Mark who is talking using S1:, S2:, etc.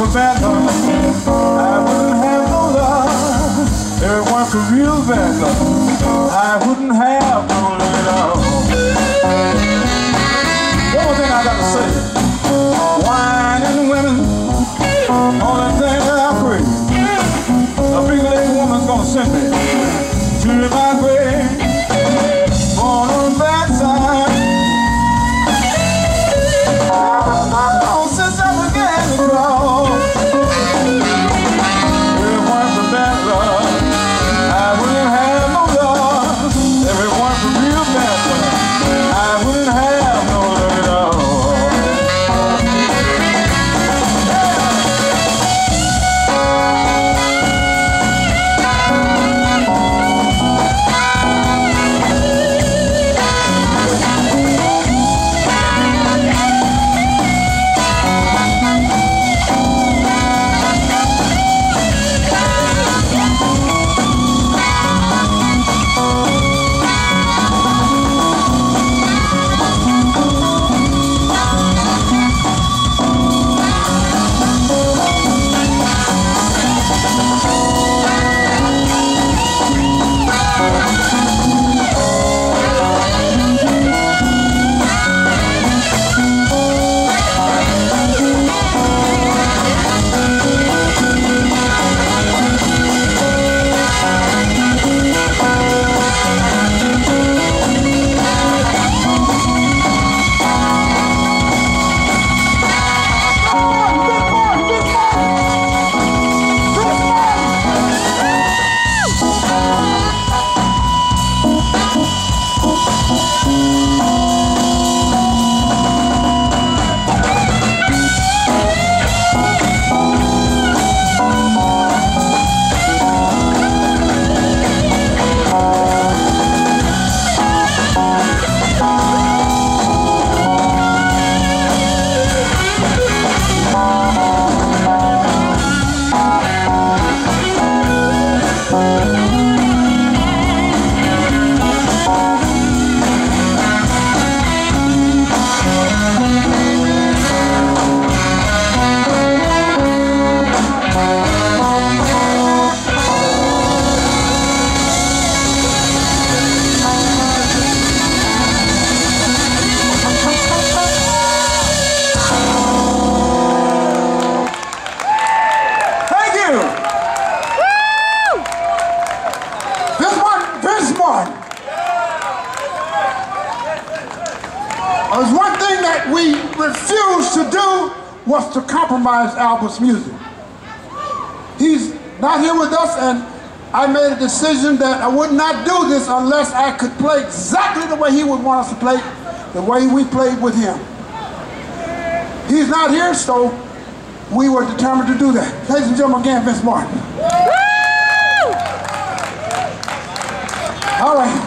S1: for I wouldn't have no love. If it weren't for real bad I wouldn't have no love. One more thing I got to say. Wine and women, only thing that I pray. A big lady woman's gonna send me to my grave. There's one thing that we refused to do was to compromise Albert's music. He's not here with us and I made a decision that I would not do this unless I could play exactly the way he would want us to play, the way we played with him. He's not here, so we were determined to do that. Ladies and gentlemen, again, Vince Martin. All right.